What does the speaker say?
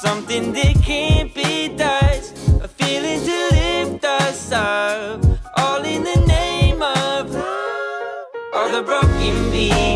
Something that can't be touched. A feeling to lift us up. All in the name of love. All the broken people